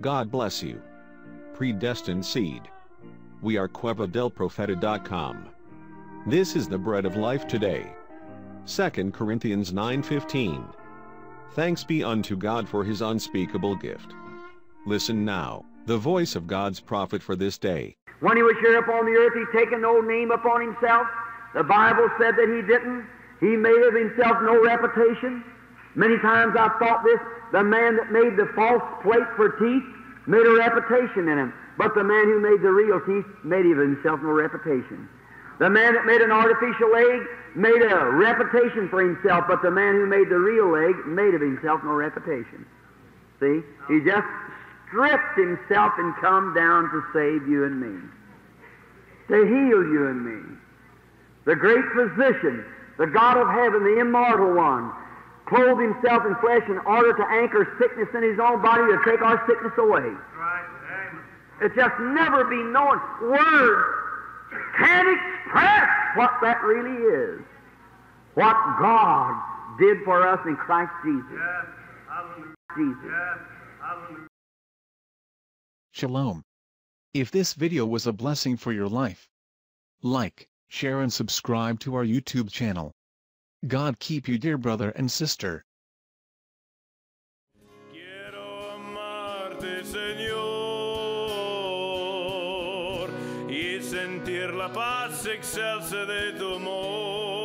God bless you. Predestined Seed. We are cuevadelprofeta.com. This is the bread of life today. 2 Corinthians 9:15. Thanks be unto God for his unspeakable gift. Listen now, the voice of God's prophet for this day. When he was here upon the earth, he taken no name upon himself. The Bible said that he didn't. He made of himself no reputation. Many times I've thought this the man that made the false plate for teeth made a reputation in him, but the man who made the real teeth made of himself no reputation. The man that made an artificial leg made a reputation for himself, but the man who made the real leg made of himself no reputation. See? He just stripped himself and come down to save you and me, to heal you and me. The great physician, the God of heaven, the immortal one, clothed himself in flesh in order to anchor sickness in his own body to take our sickness away. It just never be known. Words can't express what that really is. What God did for us in Christ Jesus. Jesus. Shalom. If this video was a blessing for your life, like, share and subscribe to our YouTube channel. God keep you dear brother and sister. Sentir la paz excelsa de tu amor.